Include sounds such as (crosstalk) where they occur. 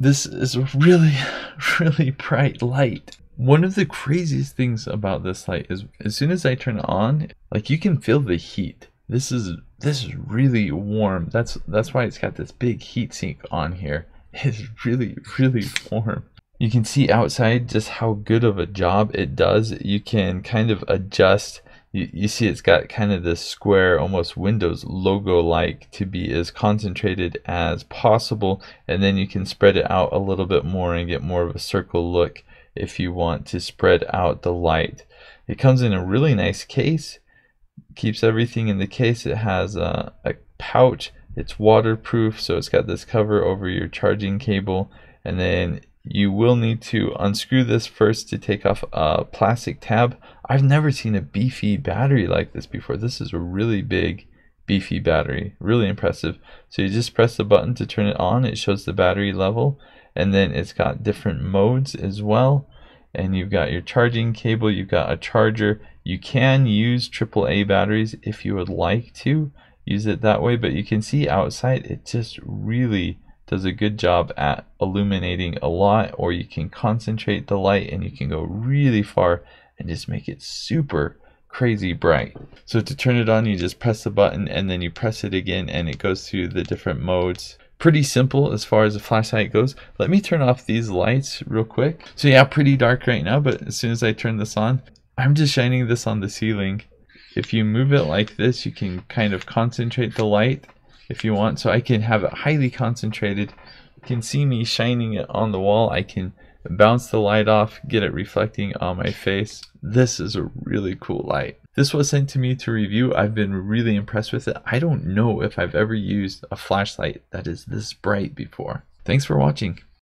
This is a really, (laughs) really bright light. One of the craziest things about this light is as soon as I turn it on, like you can feel the heat. This is this is really warm. That's that's why it's got this big heat sink on here. (laughs) It's really, really warm. You can see outside just how good of a job it does. You can kind of adjust you, you see it's got kind of this square almost windows logo like to be as concentrated as possible and then you can spread it out a little bit more and get more of a circle look if you want to spread out the light. It comes in a really nice case. Keeps everything in the case. It has a, a pouch. It's waterproof so it's got this cover over your charging cable and then you will need to unscrew this first to take off a plastic tab. I've never seen a beefy battery like this before. This is a really big beefy battery, really impressive. So you just press the button to turn it on. It shows the battery level and then it's got different modes as well. And you've got your charging cable, you've got a charger. You can use AAA batteries if you would like to use it that way, but you can see outside it just really does a good job at illuminating a lot or you can concentrate the light and you can go really far and just make it super crazy bright. So to turn it on you just press the button and then you press it again and it goes through the different modes. Pretty simple as far as a flashlight goes. Let me turn off these lights real quick. So yeah, pretty dark right now, but as soon as I turn this on, I'm just shining this on the ceiling. If you move it like this, you can kind of concentrate the light if you want. So I can have it highly concentrated. You can see me shining it on the wall. I can bounce the light off, get it reflecting on my face. This is a really cool light. This was sent to me to review. I've been really impressed with it. I don't know if I've ever used a flashlight that is this bright before. Thanks for watching.